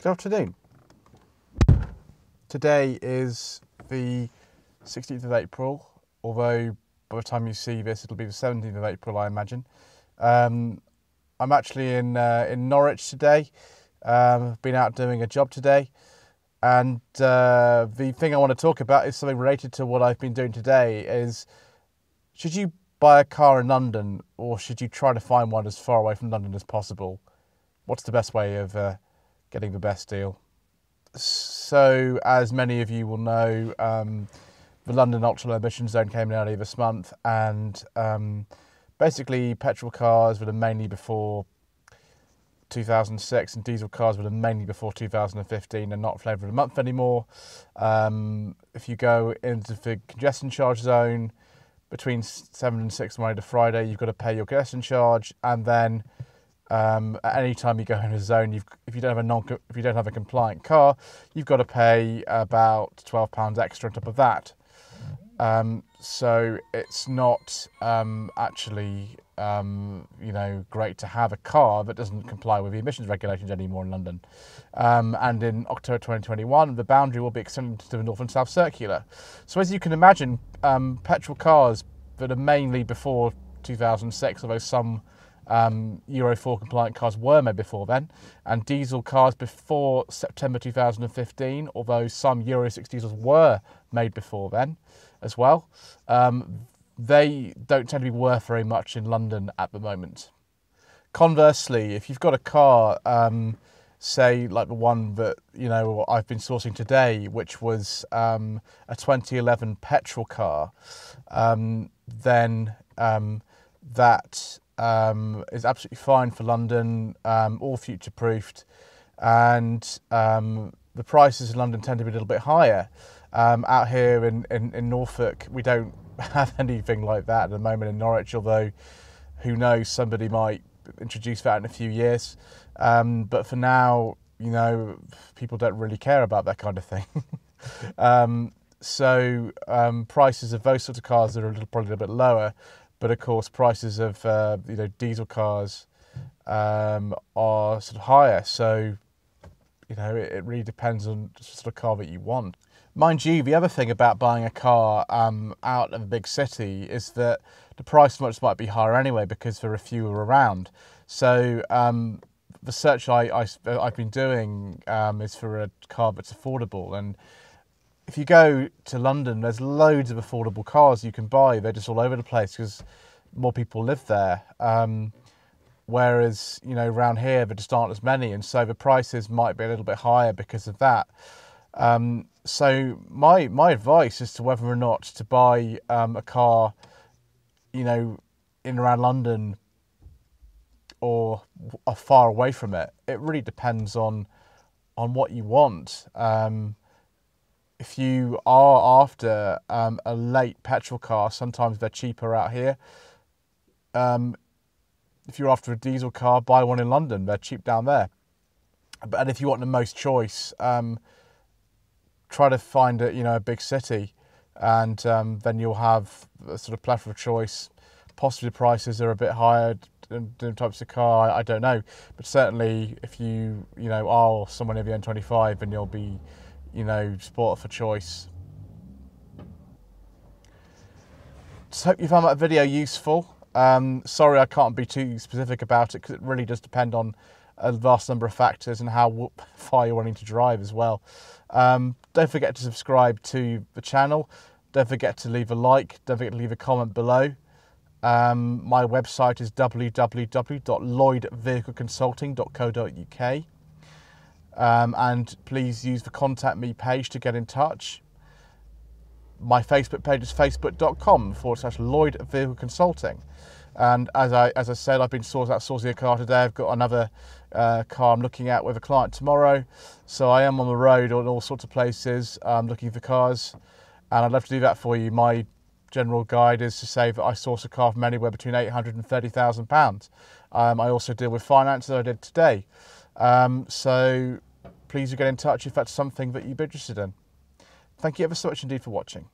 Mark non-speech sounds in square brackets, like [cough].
Good afternoon. Today is the 16th of April, although by the time you see this, it'll be the 17th of April, I imagine. Um, I'm actually in uh, in Norwich today. Um, I've been out doing a job today, and uh, the thing I want to talk about is something related to what I've been doing today. Is should you buy a car in London, or should you try to find one as far away from London as possible? What's the best way of uh, getting the best deal. So, as many of you will know, um, the London Ultra Low Emission Zone came in earlier this month, and um, basically, petrol cars were mainly before 2006, and diesel cars were mainly before 2015, and not flavour of the month anymore. Um, if you go into the congestion charge zone between 7 and 6 Monday to Friday, you've got to pay your congestion charge, and then um, at any time you go in a zone, if you don't have a non if you don't have a compliant car, you've got to pay about twelve pounds extra on top of that. Um, so it's not um, actually um, you know great to have a car that doesn't comply with the emissions regulations anymore in London. Um, and in October 2021, the boundary will be extended to the North and South Circular. So as you can imagine, um, petrol cars that are mainly before 2006, although some um, Euro 4 compliant cars were made before then, and diesel cars before September 2015, although some Euro 6 diesels were made before then as well. Um, they don't tend to be worth very much in London at the moment. Conversely, if you've got a car, um, say like the one that you know I've been sourcing today, which was um, a 2011 petrol car, um, then um, that um, is absolutely fine for London, um, all future proofed, and um, the prices in London tend to be a little bit higher. Um, out here in, in, in, Norfolk, we don't [laughs] have anything like that at the moment in Norwich, although who knows, somebody might introduce that in a few years. Um, but for now, you know, people don't really care about that kind of thing. [laughs] Um, so prices of those sort of cars are a little, probably a little bit lower but of course prices of uh, you know diesel cars um, are sort of higher. So you know it, it, really depends on the sort of car that you want. Mind you, the other thing about buying a car um, out of a big city is that the price much might be higher anyway because there are fewer around. So um, the search I, I, have been doing um, is for a car that's affordable and if you go to London, there's loads of affordable cars you can buy. They're just all over the place because more people live there. Um, whereas you know around here there just aren't as many, and so the prices might be a little bit higher because of that. Um, so my my advice as to whether or not to buy um, a car, you know, in around London or far away from it, it really depends on on what you want. Um, if you are after um, a late petrol car, sometimes they're cheaper out here. Um, if you're after a diesel car, buy one in London. They're cheap down there. But and if you want the most choice, um, try to find a you know a big city, and um, then you'll have a sort of plethora of choice. Possibly the prices are a bit higher in types of car. I, I don't know, but certainly if you you know are someone near the M25, then you'll be you know, sport for choice. Just hope you found that video useful. Um, sorry I can't be too specific about it because it really does depend on a vast number of factors and how [laughs] far you're wanting to drive as well. Um, don't forget to subscribe to the channel. Don't forget to leave a like. Don't forget to leave a comment below. Um, my website is www.lloydvehicleconsulting.co.uk. Um, and please use the contact me page to get in touch. My Facebook page is facebook.com forward slash Lloyd Vehicle Consulting. And as I as I said, I've been sourcing out sourcing a car today. I've got another uh, car I'm looking at with a client tomorrow. So I am on the road on all sorts of places um, looking for cars, and I'd love to do that for you. My general guide is to say that I source a car from anywhere between eight hundred and thirty thousand pounds. Um, I also deal with finance as I did today. Um, so please do get in touch if that's something that you're interested in. Thank you ever so much indeed for watching.